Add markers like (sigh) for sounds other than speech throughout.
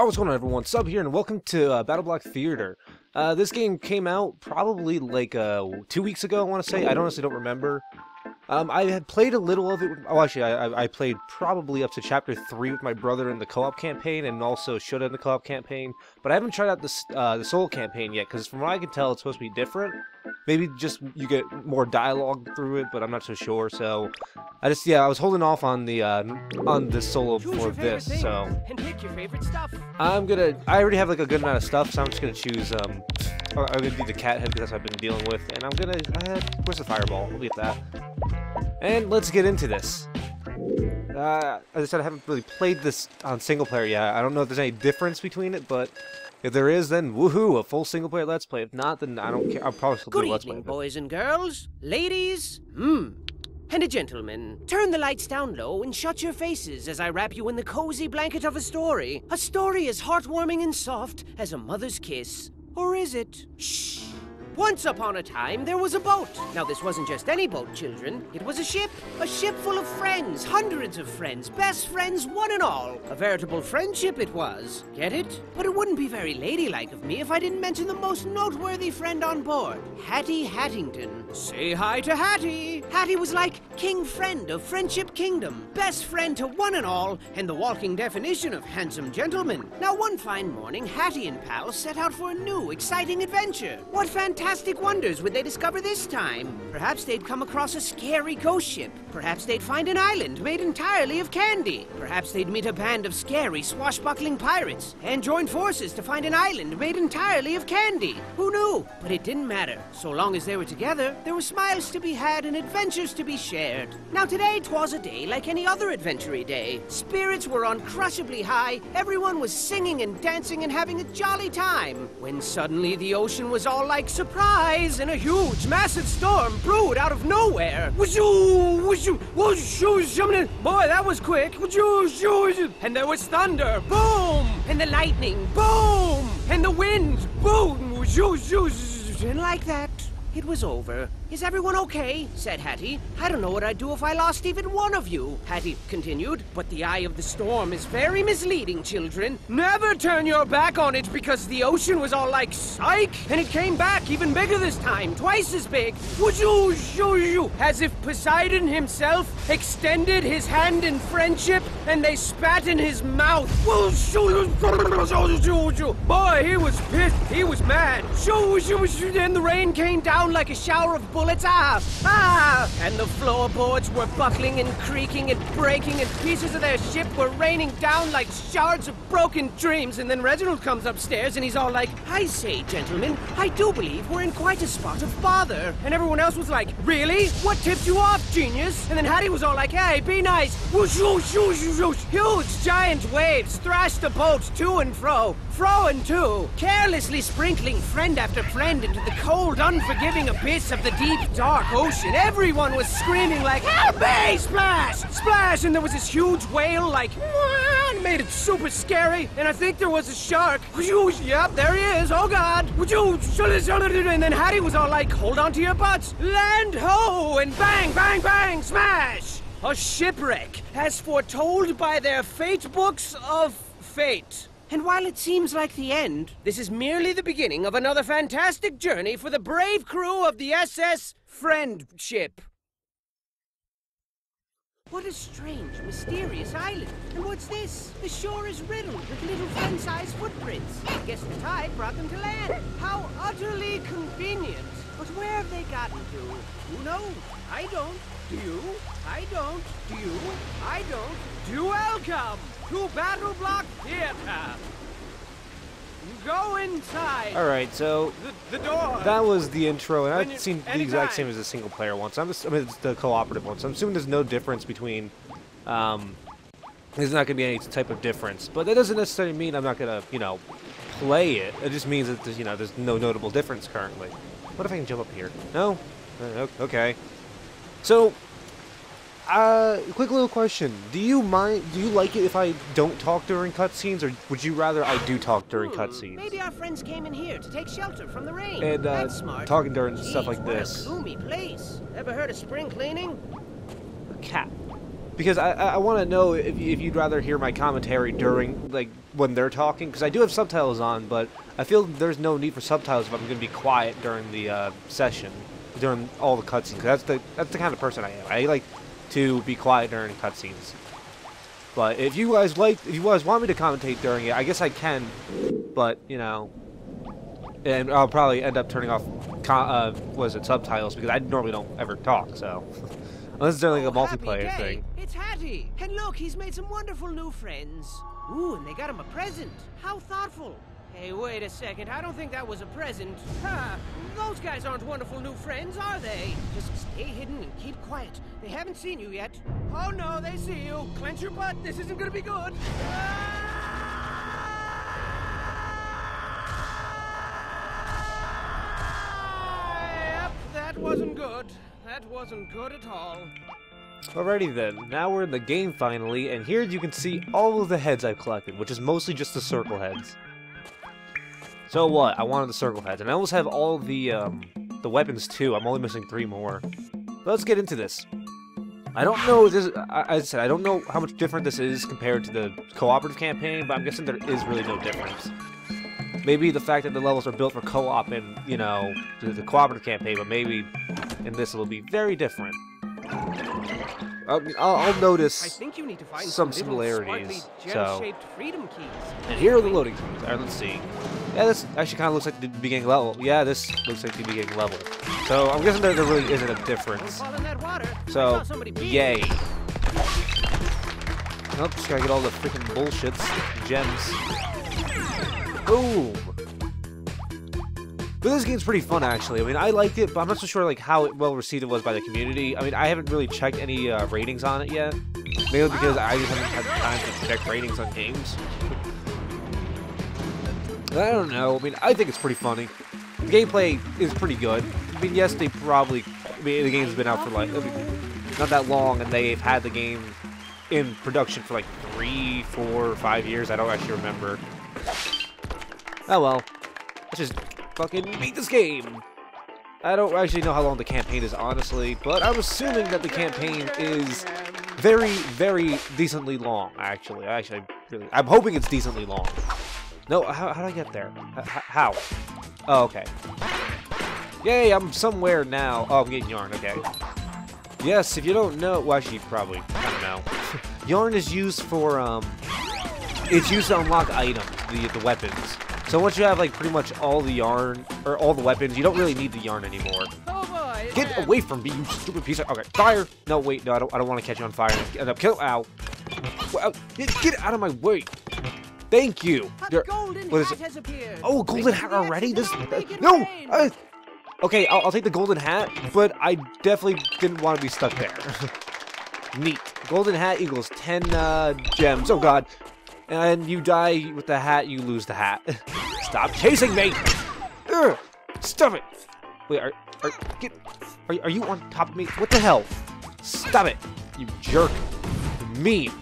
Oh, what's going on everyone? Sub here and welcome to uh, BattleBlock Theater. Uh, this game came out probably like uh, two weeks ago, I want to say. I honestly don't remember. Um, I had played a little of it. Oh, actually, I, I played probably up to chapter 3 with my brother in the co-op campaign and also Shoda in the co-op campaign. But I haven't tried out uh, the solo campaign yet because from what I can tell, it's supposed to be different. Maybe just you get more dialogue through it, but I'm not so sure. So I just, yeah, I was holding off on the uh, on the solo for this. So and pick your favorite stuff. I'm gonna. I already have like a good amount of stuff, so I'm just gonna choose. Um, I'm gonna do the cat head because that's what I've been dealing with, and I'm gonna. Uh, where's the fireball? We'll get that. And let's get into this. Uh, as I said, I haven't really played this on single player yet. I don't know if there's any difference between it, but if there is, then woohoo, a full single player let's play. If not, then I don't care. I'll probably still Good do a let's evening, play. boys and girls, ladies, hmm, and a gentleman. Turn the lights down low and shut your faces as I wrap you in the cozy blanket of a story. A story as heartwarming and soft as a mother's kiss. Or is it? Shh. Once upon a time, there was a boat. Now, this wasn't just any boat, children. It was a ship. A ship full of friends, hundreds of friends, best friends, one and all. A veritable friendship it was. Get it? But it wouldn't be very ladylike of me if I didn't mention the most noteworthy friend on board, Hattie Hattington. Say hi to Hattie. Hattie was like king friend of Friendship Kingdom, best friend to one and all, and the walking definition of handsome gentleman. Now, one fine morning, Hattie and pals set out for a new, exciting adventure. What fantastic wonders would they discover this time? Perhaps they'd come across a scary ghost ship. Perhaps they'd find an island made entirely of candy. Perhaps they'd meet a band of scary, swashbuckling pirates and join forces to find an island made entirely of candy. Who knew? But it didn't matter. So long as they were together, there were smiles to be had and adventures to be shared. Now today, twas a day like any other adventure day. Spirits were uncrushably high, everyone was singing and dancing and having a jolly time. When suddenly the ocean was all like surprise, and a huge, massive storm brewed out of nowhere. Whooshu, whooshu, shummin'. Boy, that was quick. And there was thunder, boom, and the lightning, boom, and the wind, boom. And like that, it was over. Is everyone okay? said Hattie. I don't know what I'd do if I lost even one of you, Hattie continued. But the eye of the storm is very misleading, children. Never turn your back on it because the ocean was all like psych, and it came back even bigger this time, twice as big. As if Poseidon himself extended his hand in friendship and they spat in his mouth. Boy, he was pissed. He was mad. And the rain came down like a shower of bullets. Ah! Ah! And the floorboards were buckling and creaking and breaking, and pieces of their ship were raining down like shards of broken dreams. And then Reginald comes upstairs and he's all like, I say, gentlemen, I do believe we're in quite a spot of bother. And everyone else was like, Really? What tipped you off, genius? And then Hattie was all like, Hey, be nice. Whoosh, whoosh, whoosh, whoosh. Huge, giant waves thrashed the boat to and fro, fro and to, carelessly sprinkling friend after friend into the cold, unforgiving abyss of the deep, dark ocean. Everyone was screaming like, Help me! Splash! Splash! And there was this huge whale like, and made it super scary. And I think there was a shark. Yep, there he is. Oh God! And then Hattie was all like, Hold on to your butts. Land ho! And bang, bang, bang! Smash! A shipwreck, as foretold by their fate books of fate. And while it seems like the end, this is merely the beginning of another fantastic journey for the brave crew of the SS Friendship. What a strange, mysterious island. And what's this? The shore is riddled with little friend-sized footprints. I guess the tide brought them to land. How utterly convenient. But where have they gotten to? Who knows? I don't. Do you? I don't. Do you? I don't. Do welcome to BattleBlock Theater. Go inside. All right, so The, the door. That was the intro, and I've seen the exact same as the single player one. So I'm just, I mean, it's the cooperative one. So I'm assuming there's no difference between. Um, there's not going to be any type of difference, but that doesn't necessarily mean I'm not going to, you know, play it. It just means that there's, you know, there's no notable difference currently. What if I can jump up here? No. Uh, okay. So, uh, quick little question: Do you mind? Do you like it if I don't talk during cutscenes, or would you rather I do talk during Hmm, cutscenes? Maybe our friends came in here to take shelter from the rain. And, uh, That's smart. talking during stuff Jeez, like what this. A gloomy place. Ever heard of spring cleaning? cat. because I, I want to know if, if you'd rather hear my commentary during like when they're talking because I do have subtitles on, but I feel there's no need for subtitles if I'm going to be quiet during the uh, session, during all the cutscenes. That's the that's the kind of person I am. I like to be quiet during cutscenes. But if you guys like, if you guys want me to commentate during it, I guess I can. But you know, and I'll probably end up turning off, uh, what is it, subtitles because I normally don't ever talk. So. (laughs) Unless it's like a Oh, multiplayer thing. It's Hattie. And look, he's made some wonderful new friends. Ooh, and they got him a present. How thoughtful. Hey, wait a second. I don't think that was a present. Ha! Those guys aren't wonderful new friends, are they? Just stay hidden and keep quiet. They haven't seen you yet. Oh no, they see you. Clench your butt. This isn't gonna be good. Yep, that wasn't good. That wasn't good at all. Alrighty then, now we're in the game finally, and here you can see all of the heads I've collected, which is mostly just the circle heads. So what? I wanted the circle heads, and I almost have all the, um, the weapons too. I'm only missing three more. But let's get into this. I don't know, this, I, said, I don't know how much different this is compared to the cooperative campaign, but I'm guessing there is really no difference. Maybe the fact that the levels are built for co-op in, you know, the, the cooperative campaign, but maybe in this it'll be very different. I'll, I'll, I'll I notice. think you need to find some little similarities, so- freedom keys. And here are the loading screens. Alright, let's see. Yeah, this actually kind of looks like the beginning level. Yeah, this looks like the beginning level. So I'm guessing there, there really isn't a difference. So, yay. Nope, just gotta get all the freaking bullshits, gems. Boom! But this game's pretty fun, actually. I mean, I liked it, but I'm not so sure like how well received it was by the community. I mean, I haven't really checked any uh, ratings on it yet, mainly because I just haven't had time to check ratings on games. I don't know. I mean, I think it's pretty funny. The gameplay is pretty good. I mean, yes, they probably. I mean, the game's been out for like I not that long, and they've had the game in production for like three, four, five years. I don't actually remember. Oh well. Let's just fucking beat this game. I don't actually know how long the campaign is, honestly, but I'm assuming that the campaign is very, very decently long. Actually, actually, really, I'm hoping it's decently long. No, how how did I get there? H- how? Oh, okay. Yay, I'm somewhere now. Oh, I'm getting yarn. Okay. Yes, if you don't know, well, actually, probably I don't know. (laughs) yarn is used for um, it's used to unlock items, the the weapons. So once you have like pretty much all the yarn or all the weapons, you don't really need the yarn anymore. Oh boy. Get away from me, you stupid piece of. Okay, fire. No, wait, no, I don't. I don't want to catch you on fire and end up kill. Ow. Well, get, get out of my way. Thank you. A There- golden what is hat it? Oh, golden hat already? This no. okay, I'll, I'll take the golden hat, but I definitely didn't want to be stuck there. (laughs) Neat. Golden hat equals ten uh, gems. Oh God. And you die with the hat, you lose the hat. (laughs) Stop chasing me! Ugh, stop it! Wait, are, are get are, are you on top of me? What the hell? Stop it! You jerk! You're mean.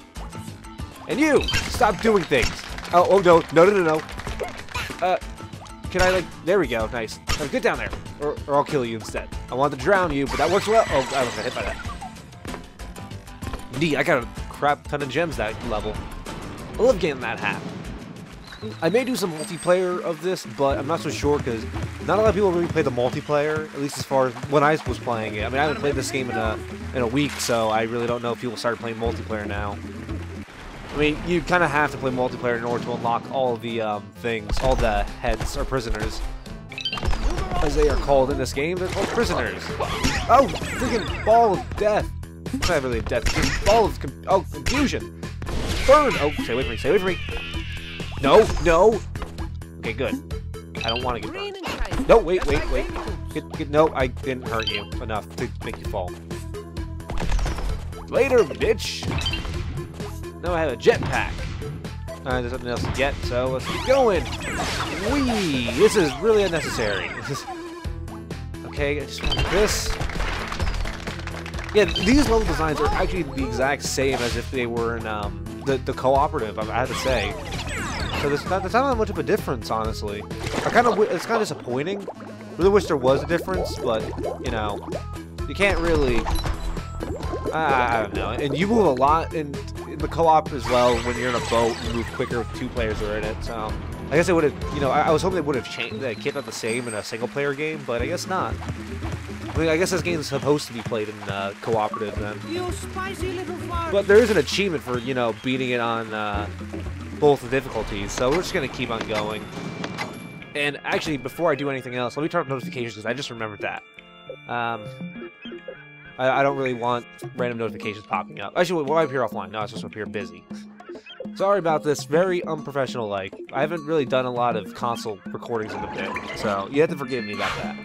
And you, stop doing things. Oh, oh no, no, no, no, no. Uh, can I like? There we go. Nice. Now get down there, or, or I'll kill you instead. I wanted to drown you, but that works well. Oh, I was hit by that. Neat. I got a crap ton of gems that level. I love getting that hat. I may do some multiplayer of this, but I'm not so sure because not a lot of people really play the multiplayer. At least as far as when I was playing it. I mean, I haven't played this game in a in a week, so I really don't know if people started playing multiplayer now. I mean, you kind of have to play multiplayer in order to unlock all the um, things, all the heads or prisoners, as they are called in this game. They're called prisoners. Oh, freaking ball of death! It's not really death. It's ball of oh confusion. Burn! Oh, stay away from me. Stay away from me. No, no. Okay, good. I don't want to get burned. No, wait, wait, wait. Get, get, no, I didn't hurt you enough to make you fall. Later, bitch. Now I have a jetpack. Uh, there's nothing else to get, so let's keep going. Whee! This is really unnecessary. (laughs) okay, I just want this. Yeah, these level designs are actually the exact same as if they were in um, the, the cooperative, I have to say. So there's not, there's not much of a difference, honestly. I kind of, it's kind of disappointing. Really wish there was a difference, but you know, you can't really. I I, I don't know. And you move a lot in, in the co-op as well. When you're in a boat, you move quicker if two players are in it. So I guess it would have, you know, I, I was hoping they would have changed, they kept it the same in a single-player game, but I guess not. I mean, I guess this game is supposed to be played in uh, cooperative then. You spicy little. But there is an achievement for, you know, beating it on uh, both the difficulties, so we're just going to keep on going. And actually, before I do anything else, let me turn off notifications because I just remembered that. Um, I, I, don't really want random notifications popping up. Actually, why appear offline? No, it's just appear busy. Sorry about this. Very unprofessional-like. I haven't really done a lot of console recordings in a bit, so you have to forgive me about that.